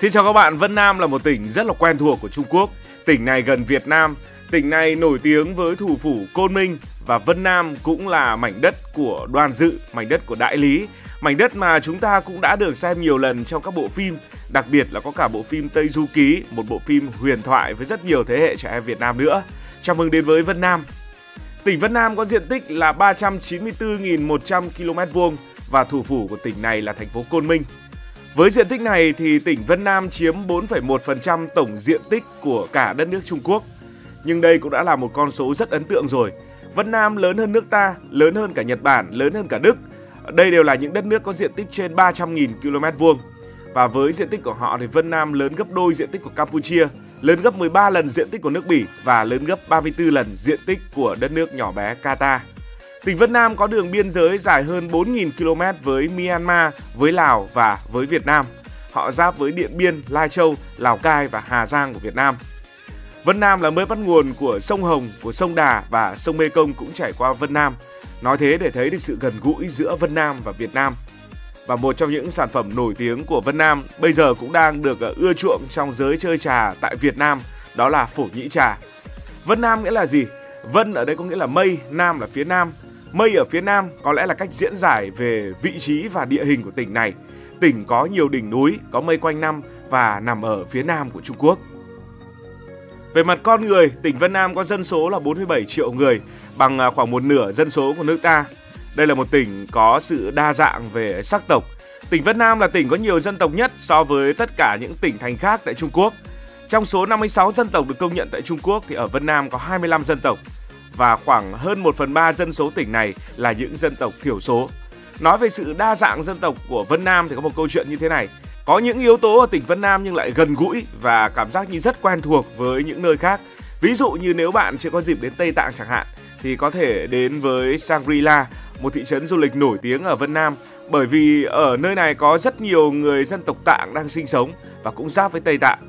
Xin chào các bạn, Vân Nam là một tỉnh rất là quen thuộc của Trung Quốc. Tỉnh này gần Việt Nam, tỉnh này nổi tiếng với thủ phủ Côn Minh và Vân Nam cũng là mảnh đất của Đoàn Dự, mảnh đất của Đại Lý, mảnh đất mà chúng ta cũng đã được xem nhiều lần trong các bộ phim, đặc biệt là có cả bộ phim Tây Du Ký, một bộ phim huyền thoại với rất nhiều thế hệ trẻ em Việt Nam nữa. Chào mừng đến với Vân Nam. Tỉnh Vân Nam có diện tích là 394.100 km vuông và thủ phủ của tỉnh này là thành phố Côn Minh. Với diện tích này thì tỉnh Vân Nam chiếm 4,1% tổng diện tích của cả đất nước Trung Quốc. Nhưng đây cũng đã là một con số rất ấn tượng rồi. Vân Nam lớn hơn nước ta, lớn hơn cả Nhật Bản, lớn hơn cả Đức. Đây đều là những đất nước có diện tích trên 300.000 km vuông. Và với diện tích của họ thì Vân Nam lớn gấp đôi diện tích của Campuchia, lớn gấp 13 lần diện tích của nước Bỉ và lớn gấp 34 lần diện tích của đất nước nhỏ bé Qatar. Tỉnh Vân Nam có đường biên giới dài hơn 4.000 km với Myanmar, với Lào và với Việt Nam. Họ giáp với Điện Biên, Lai Châu, Lào Cai và Hà Giang của Việt Nam. Vân Nam là nơi bắt nguồn của sông Hồng, của sông Đà và sông Mê Công cũng chảy qua Vân Nam. Nói thế để thấy được sự gần gũi giữa Vân Nam và Việt Nam. Và một trong những sản phẩm nổi tiếng của Vân Nam bây giờ cũng đang được ờ, ưa chuộng trong giới chơi trà tại Việt Nam, đó là phổ nhĩ trà. Vân Nam nghĩa là gì? Vân ở đây có nghĩa là mây, Nam là phía Nam. Mây ở phía Nam có lẽ là cách diễn giải về vị trí và địa hình của tỉnh này. Tỉnh có nhiều đỉnh núi, có mây quanh năm và nằm ở phía Nam của Trung Quốc. Về mặt con người, tỉnh Vân Nam có dân số là 47 triệu người, bằng à, khoảng một nửa dân số của nước ta. Đây là một tỉnh có sự đa dạng về sắc tộc. Tỉnh Vân Nam là tỉnh có nhiều dân tộc nhất so với tất cả những tỉnh thành khác tại Trung Quốc. Trong số 56 dân tộc được công nhận tại Trung Quốc thì ở Vân Nam có 25 dân tộc và khoảng hơn 1 phần 3 dân số tỉnh này là những dân tộc thiểu số. Nói về sự đa dạng dân tộc của Vân Nam thì có một câu chuyện như thế này. Có những yếu tố ở tỉnh Vân Nam nhưng lại gần gũi và cảm giác như rất quen thuộc với những nơi khác. Ví dụ như nếu bạn chưa có dịp đến Tây Tạng chẳng hạn thì có thể đến với Shangri-La, một thị trấn du lịch nổi tiếng ở Vân Nam bởi vì ở nơi này có rất nhiều người dân tộc Tạng đang sinh sống và cũng giáp với Tây Tạng.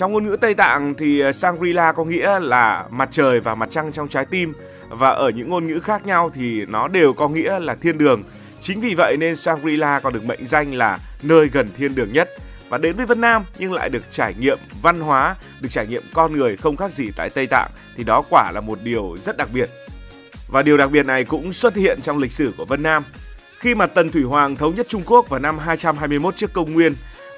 Trong ngôn ngữ Tây Tạng thì ờ, Shangri-La có nghĩa là mặt trời và mặt trăng trong trái tim và ở những ngôn ngữ khác nhau thì nó đều có nghĩa là thiên đường. Chính vì vậy nên Shangri-La còn được mệnh danh là nơi gần thiên đường nhất và đến với Vân Nam nhưng lại được trải nghiệm văn hóa, được trải nghiệm con người không khác gì tại Tây Tạng thì đó quả là một điều rất đặc biệt. Và điều đặc biệt này cũng xuất hiện trong lịch sử của Vân Nam. Khi mà Tần Thủy Hoàng thống nhất Trung Quốc vào năm 221 trước công nguyên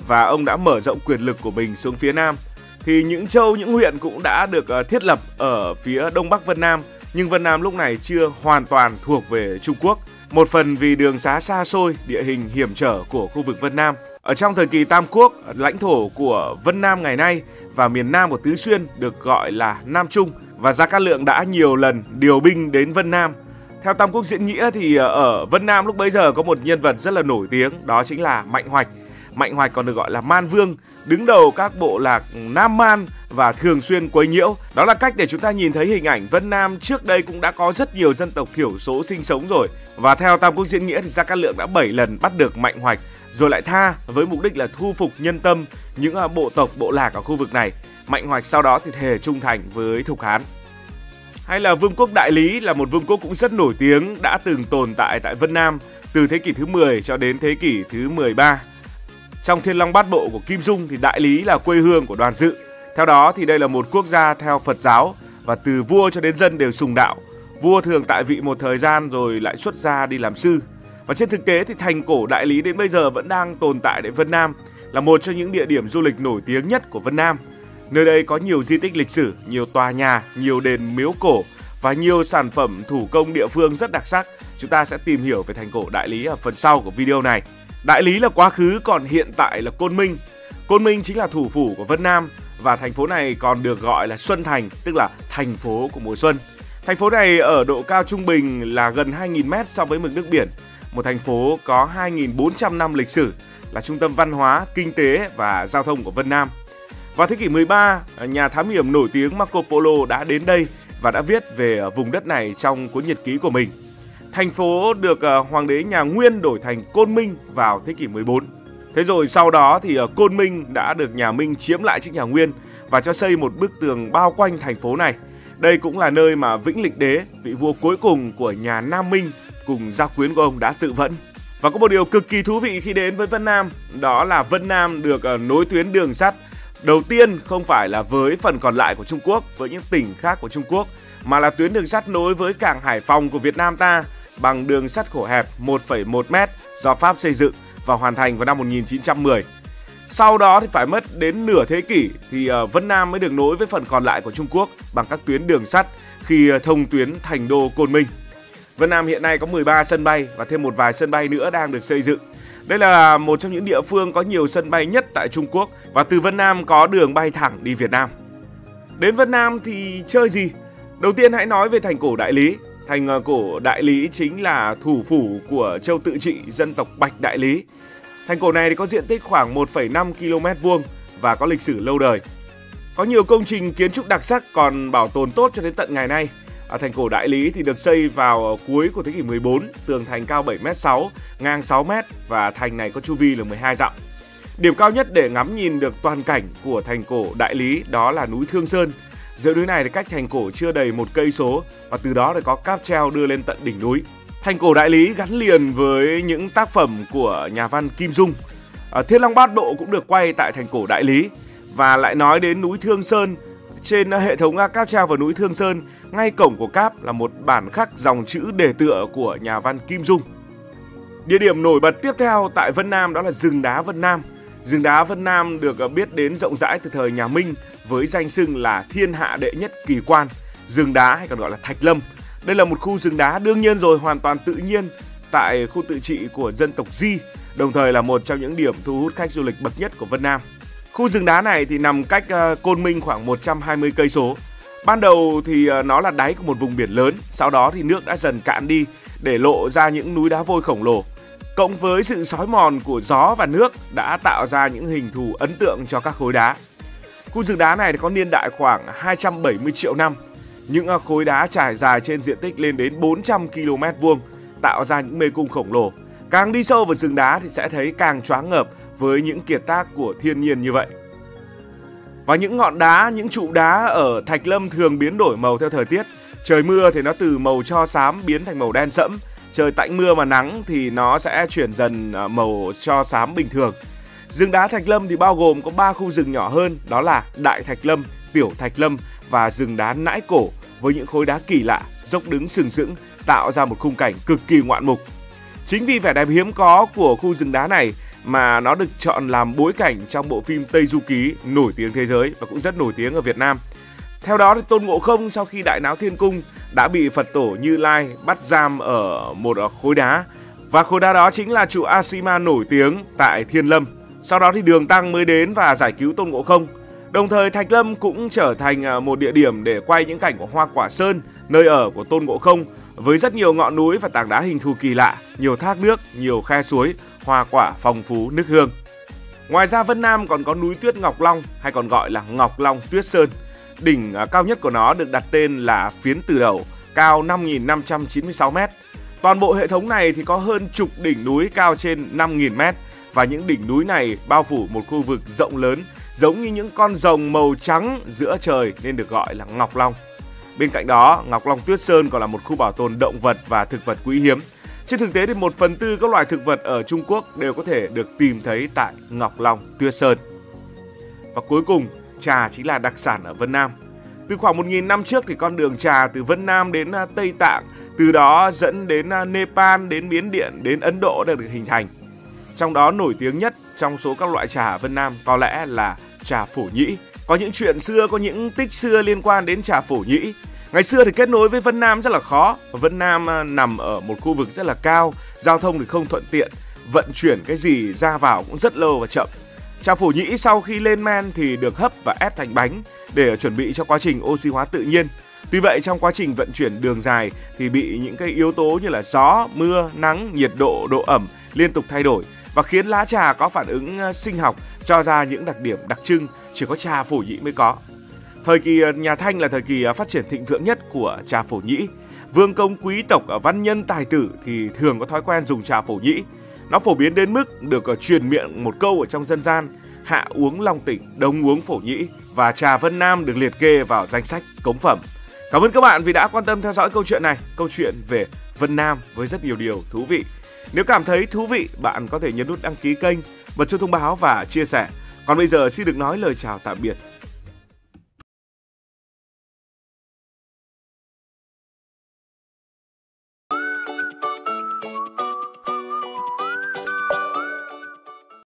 và ông đã mở rộng quyền lực của mình xuống phía Nam thì những châu, những huyện cũng đã được ờ, thiết lập ở phía Đông Bắc Vân Nam nhưng Vân Nam lúc này chưa hoàn toàn thuộc về Trung Quốc. Một phần vì đường xá xa xôi, địa hình hiểm trở của khu vực Vân Nam. Ở trong thời kỳ Tam Quốc, lãnh thổ của Vân Nam ngày nay và miền Nam của Tứ Xuyên được gọi là Nam Trung và Gia Cát Lượng đã nhiều lần điều binh đến Vân Nam. Theo Tam Quốc diễn nghĩa thì ờ, ở Vân Nam lúc bấy giờ có một nhân vật rất là nổi tiếng, đó chính là Mạnh Hoạch. Mạnh Hoạch còn được gọi là Man Vương, đứng đầu các bộ lạc Nam Man và thường xuyên quấy nhiễu. Đó là cách để chúng ta nhìn thấy hình ảnh Vân Nam trước đây cũng đã có rất nhiều dân tộc thiểu số sinh sống rồi. Và theo Tam Quốc diễn nghĩa thì Gia Cát Lượng đã 7 lần bắt được Mạnh Hoạch rồi lại tha với mục đích là thu phục nhân tâm những à, bộ tộc bộ lạc ở khu vực này. Mạnh Hoạch sau đó thì thề trung thành với Thục Hán. Hay là Vương quốc Đại Lý là một vương quốc cũng rất nổi tiếng đã từng tồn tại tại Vân Nam từ thế kỷ thứ 10 cho đến thế kỷ thứ 13. Trong Thiên Long Bát Bộ của Kim Dung thì Đại Lý là quê hương của đoàn dự. Theo đó thì đây là một quốc gia theo Phật giáo và từ vua cho đến dân đều sùng đạo. Vua thường tại vị một thời gian rồi lại xuất gia đi làm sư. Và trên thực tế thì thành cổ Đại Lý đến bây giờ vẫn đang tồn tại tại Vân Nam, là một trong những địa điểm du lịch nổi tiếng nhất của Vân Nam. Nơi đây có nhiều di tích lịch sử, nhiều tòa nhà, nhiều đền miếu cổ và nhiều sản phẩm thủ công địa phương rất đặc sắc. Chúng ta sẽ tìm hiểu về thành cổ Đại Lý ở phần sau của video này. Đại Lý là quá khứ còn hiện tại là Côn Minh. Côn Minh chính là thủ phủ của Vân Nam và thành phố này còn được gọi là Xuân Thành, tức là thành phố của mùa xuân. Thành phố này ở độ cao trung bình là gần 2.000m so với mực nước biển một thành phố có 2.400 năm lịch sử, là trung tâm văn hóa, kinh tế và giao thông của Vân Nam. Vào thế kỷ 13, nhà thám hiểm nổi tiếng Marco Polo đã đến đây và đã viết về vùng đất này trong cuốn nhật ký của mình. Thành phố được ờ, hoàng đế nhà Nguyên đổi thành Côn Minh vào thế kỷ 14. Thế rồi sau đó thì ờ, Côn Minh đã được nhà Minh chiếm lại trước nhà Nguyên và cho xây một bức tường bao quanh thành phố này. Đây cũng là nơi mà Vĩnh Lịch Đế, vị vua cuối cùng của nhà Nam Minh cùng gia quyến của ông đã tự vẫn. Và có một điều cực kỳ thú vị khi đến với Vân Nam, đó là Vân Nam được ờ, nối tuyến đường sắt đầu tiên không phải là với phần còn lại của Trung Quốc, với những tỉnh khác của Trung Quốc, mà là tuyến đường sắt nối với cảng Hải Phòng của Việt Nam ta bằng đường sắt khổ hẹp 1,1 m do Pháp xây dựng và hoàn thành vào năm 1910. Sau đó thì phải mất đến nửa thế kỷ thì ờ, Vân Nam mới được nối với phần còn lại của Trung Quốc bằng các tuyến đường sắt khi ờ, thông tuyến thành đô Côn Minh. Vân Nam hiện nay có 13 sân bay và thêm một vài sân bay nữa đang được xây dựng. Đây là một trong những địa phương có nhiều sân bay nhất tại Trung Quốc và từ Vân Nam có đường bay thẳng đi Việt Nam. Đến Vân Nam thì chơi gì? Đầu tiên hãy nói về thành cổ Đại Lý. Thành ờ, cổ Đại Lý chính là thủ phủ của châu tự trị dân tộc Bạch Đại Lý. Thành cổ này thì có diện tích khoảng 1,5 km vuông và có lịch sử lâu đời. Có nhiều công trình kiến trúc đặc sắc còn bảo tồn tốt cho đến tận ngày nay. À, thành cổ Đại Lý thì được xây vào cuối của thế kỷ 14, tường thành cao 7m6, ngang 6m và thành này có chu vi là 12 dặm. Điểm cao nhất để ngắm nhìn được toàn cảnh của thành cổ Đại Lý đó là núi Thương Sơn. Dãy núi này thì cách thành cổ chưa đầy một cây số và từ đó thì có cáp treo đưa lên tận đỉnh núi. Thành cổ Đại Lý gắn liền với những tác phẩm của nhà văn Kim Dung. À, Thiên Long Bát Độ cũng được quay tại thành cổ Đại Lý và lại nói đến núi Thương Sơn trên hệ thống à, cáp treo vào núi Thương Sơn ngay cổng của cáp là một bản khắc dòng chữ đề tựa của nhà văn Kim Dung. Địa điểm nổi bật tiếp theo tại Vân Nam đó là rừng đá Vân Nam. Rừng đá Vân Nam được à, biết đến rộng rãi từ thời nhà Minh với danh xưng là thiên hạ đệ nhất kỳ quan, rừng đá hay còn gọi là Thạch Lâm. Đây là một khu rừng đá đương nhiên rồi hoàn toàn tự nhiên tại khu tự trị của dân tộc Di, đồng thời là một trong những điểm thu hút khách du lịch bậc nhất của Vân Nam. Khu rừng đá này thì nằm cách ờ, Côn Minh khoảng 120 cây số. Ban đầu thì ờ, nó là đáy của một vùng biển lớn, sau đó thì nước đã dần cạn đi để lộ ra những núi đá vôi khổng lồ. Cộng với sự sói mòn của gió và nước đã tạo ra những hình thù ấn tượng cho các khối đá. Khu rừng đá này có niên đại khoảng 270 triệu năm. Những à, khối đá trải dài trên diện tích lên đến 400 km vuông, tạo ra những mê cung khổng lồ. Càng đi sâu vào rừng đá thì sẽ thấy càng choáng ngợp với những kiệt tác của thiên nhiên như vậy. Và những ngọn đá, những trụ đá ở Thạch Lâm thường biến đổi màu theo thời tiết. Trời mưa thì nó từ màu cho xám biến thành màu đen sẫm. Trời tạnh mưa mà nắng thì nó sẽ chuyển dần à, màu cho xám bình thường. Rừng đá Thạch Lâm thì bao gồm có 3 khu rừng nhỏ hơn, đó là Đại Thạch Lâm, Tiểu Thạch Lâm và rừng đá Nãi Cổ với những khối đá kỳ lạ, dốc đứng sừng sững tạo ra một khung cảnh cực kỳ ngoạn mục. Chính vì vẻ đẹp hiếm có của khu rừng đá này mà nó được chọn làm bối cảnh trong bộ phim Tây Du Ký nổi tiếng thế giới và cũng rất nổi tiếng ở Việt Nam. Theo đó thì Tôn Ngộ Không sau khi đại náo thiên cung đã bị Phật tổ Như Lai bắt giam ở một khối đá và khối đá đó chính là trụ Asima nổi tiếng tại Thiên Lâm. Sau đó thì Đường Tăng mới đến và giải cứu Tôn Ngộ Không. Đồng thời Thạch Lâm cũng trở thành à, một địa điểm để quay những cảnh của Hoa Quả Sơn, nơi ở của Tôn Ngộ Không với rất nhiều ngọn núi và tảng đá hình thù kỳ lạ, nhiều thác nước, nhiều khe suối, hoa quả phong phú nước hương. Ngoài ra Vân Nam còn có núi tuyết Ngọc Long hay còn gọi là Ngọc Long Tuyết Sơn. Đỉnh à, cao nhất của nó được đặt tên là Phiến Từ Đầu, cao 5.596m. Toàn bộ hệ thống này thì có hơn chục đỉnh núi cao trên 5.000m và những đỉnh núi này bao phủ một khu vực rộng lớn giống như những con rồng màu trắng giữa trời nên được gọi là Ngọc Long. Bên cạnh đó, Ngọc Long Tuyết Sơn còn là một khu bảo tồn động vật và thực vật quý hiếm. Trên thực tế thì một phần tư các loài thực vật ở Trung Quốc đều có thể được tìm thấy tại Ngọc Long Tuyết Sơn. Và cuối cùng, trà chính là đặc sản ở Vân Nam. Từ khoảng 1.000 năm trước thì con đường trà từ Vân Nam đến à, Tây Tạng, từ đó dẫn đến à, Nepal, đến Miến Điện, đến Ấn Độ đã được hình thành. Trong đó nổi tiếng nhất trong số các loại trà ở Vân Nam có lẽ là trà phổ nhĩ. Có những chuyện xưa, có những tích xưa liên quan đến trà phổ nhĩ. Ngày xưa thì kết nối với Vân Nam rất là khó. Vân Nam à, nằm ở một khu vực rất là cao, giao thông thì không thuận tiện, vận chuyển cái gì ra vào cũng rất lâu và chậm. Trà phổ nhĩ sau khi lên men thì được hấp và ép thành bánh để chuẩn bị cho quá trình oxy hóa tự nhiên. Tuy vậy trong quá trình vận chuyển đường dài thì bị những cái yếu tố như là gió, mưa, nắng, nhiệt độ, độ ẩm liên tục thay đổi và khiến lá trà có phản ứng ờ, sinh học cho ra những đặc điểm đặc trưng chỉ có trà phổ nhĩ mới có. Thời kỳ ờ, nhà Thanh là thời kỳ ờ, phát triển thịnh vượng nhất của trà phổ nhĩ. Vương công quý tộc ở văn nhân tài tử thì thường có thói quen dùng trà phổ nhĩ. Nó phổ biến đến mức được truyền miệng một câu ở trong dân gian hạ uống long tỉnh, đông uống phổ nhĩ và trà Vân Nam được liệt kê vào danh sách cống phẩm. Cảm ơn các bạn vì đã quan tâm theo dõi câu chuyện này, câu chuyện về Vân Nam với rất nhiều điều thú vị. Nếu cảm thấy thú vị, bạn có thể nhấn nút đăng ký kênh, bật chuông thông báo và chia sẻ. Còn bây giờ xin được nói lời chào tạm biệt